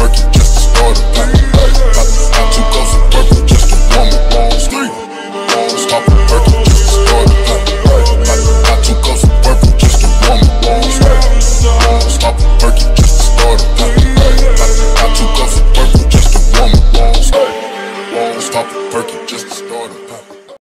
Perky just a starter. a gun. Got two cups of purple, just to warm it. Street. Stop a Perky just start a gun. Got two cups of Birkin just to warm. Street. Stop a just a gun. Got two cups of Birkin just to warm. Stop a Birkin just a.